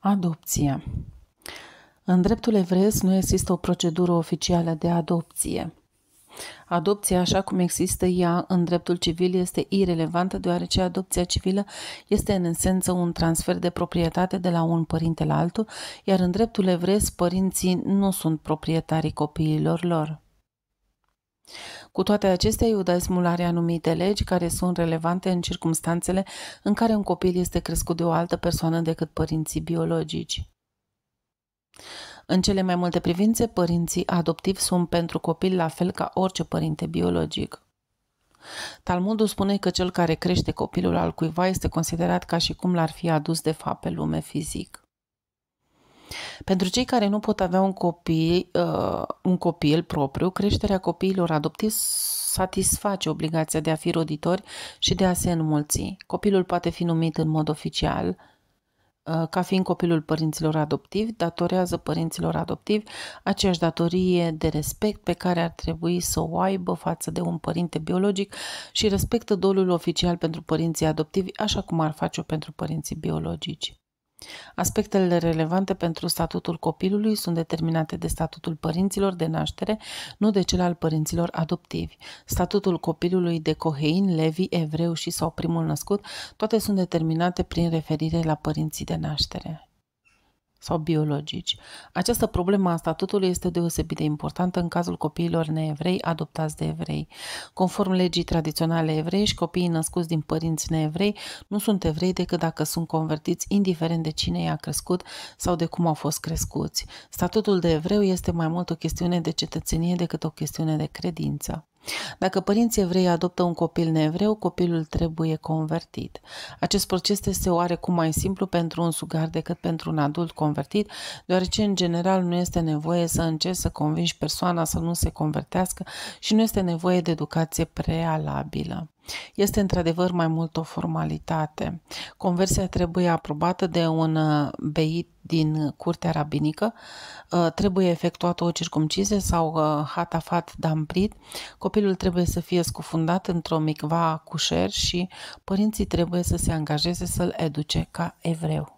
Adopție În dreptul evreiesc nu există o procedură oficială de adopție. Adopția, așa cum există ea în dreptul civil, este irelevantă deoarece adopția civilă este în esență un transfer de proprietate de la un părinte la altul, iar în dreptul evreiesc părinții nu sunt proprietarii copiilor lor. Cu toate acestea, iudaismul are anumite legi care sunt relevante în circumstanțele în care un copil este crescut de o altă persoană decât părinții biologici. În cele mai multe privințe, părinții adoptivi sunt pentru copil la fel ca orice părinte biologic. Talmudul spune că cel care crește copilul al cuiva este considerat ca și cum l-ar fi adus de fapt pe lume fizic. Pentru cei care nu pot avea un copil, uh, un copil propriu, creșterea copiilor adoptivi satisface obligația de a fi roditori și de a se înmulți. Copilul poate fi numit în mod oficial uh, ca fiind copilul părinților adoptivi, datorează părinților adoptivi aceeași datorie de respect pe care ar trebui să o aibă față de un părinte biologic și respectă dolul oficial pentru părinții adoptivi, așa cum ar face-o pentru părinții biologici. Aspectele relevante pentru statutul copilului sunt determinate de statutul părinților de naștere, nu de cel al părinților adoptivi. Statutul copilului de cohein, levi, evreu și sau primul născut, toate sunt determinate prin referire la părinții de naștere sau biologici. Această problemă a statutului este deosebit de importantă în cazul copiilor neevrei adoptați de evrei. Conform legii tradiționale evreiești, copiii născuți din părinți neevrei nu sunt evrei decât dacă sunt convertiți indiferent de cine i-a crescut sau de cum au fost crescuți. Statutul de evreu este mai mult o chestiune de cetățenie decât o chestiune de credință. Dacă părinții evrei adoptă un copil neevreu, copilul trebuie convertit. Acest proces este oarecum mai simplu pentru un sugar decât pentru un adult convertit, deoarece în general nu este nevoie să încerci să convingi persoana să nu se convertească și nu este nevoie de educație prealabilă. Este într-adevăr mai mult o formalitate. Conversia trebuie aprobată de un uh, beit din curtea rabinică, uh, trebuie efectuată o circumcizie sau uh, hatafat damprit, copilul trebuie să fie scufundat într-o micva cușer și părinții trebuie să se angajeze să-l educe ca evreu.